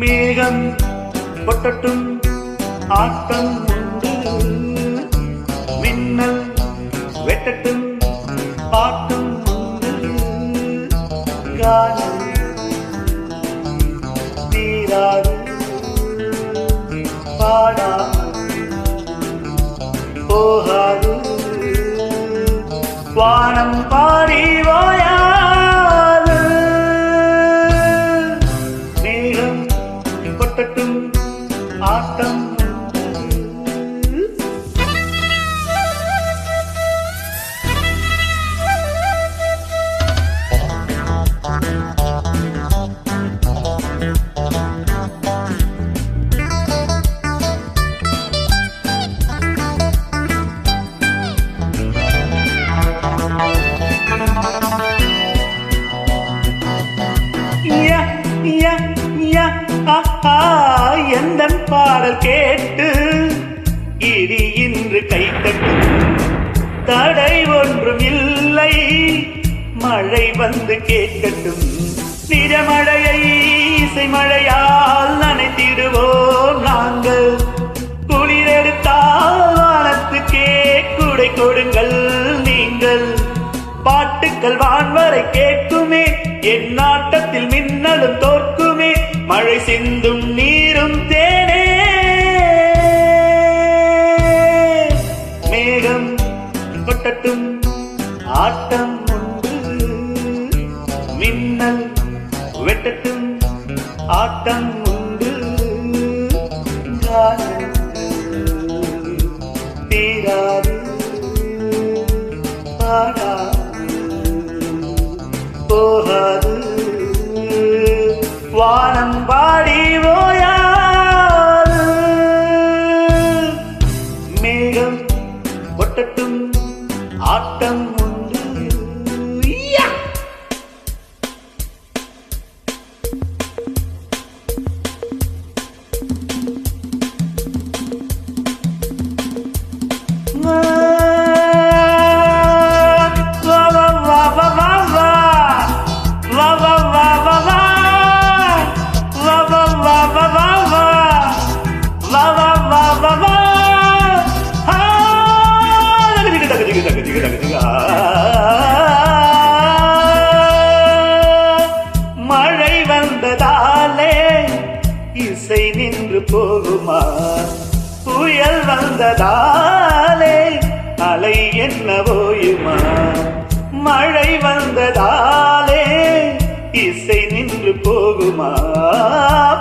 மேகம் கொட்டட்டும் ஆட்டம் உண்டு. மின்னல் வெட்டட்டும் பாட்டும் உண்டு. காலம் தீராது பாடா போகாது. வானம் பாடி வாயாது தடை ஒன்றும் இல்லை மழை வந்து கேட்கட்டும். நிறமழையை இசை மழையால் நனைத்திடுவோம் நாங்கள். குளிரெடுத்தால் வானத்துக்கே குடை கொடுங்கள் நீங்கள். பாட்டுக்கள் வான்வரை கேட்குமே. என் நாட்டத்தில் மின்னலும் தோற்குமே. மழை சிந்தும் ஆட்டம் உண்டு மின்னல் வெட்டட்டும். ஆட்டம் உண்டு தீராது. பாட நின்று போகுமா புயல் வந்ததாலே அலை என்ன ஓயுமா? மழை வந்ததாலே இசை நின்று போகுமா?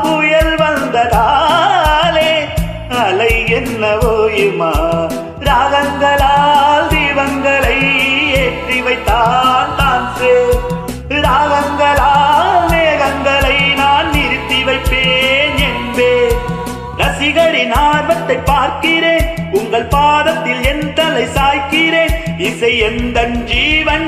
புயல் வந்ததாலே அலை என்ன ஓயுமா? ராகங்களால் தீபங்களை ஏற்றி வைத்தான் தான் ராகங்களால் ஆர்வத்தை பார்க்கிறேன். உங்கள் பாதத்தில் என் தலை சாய்க்கிறேன். இசை எந்த ஜீவன்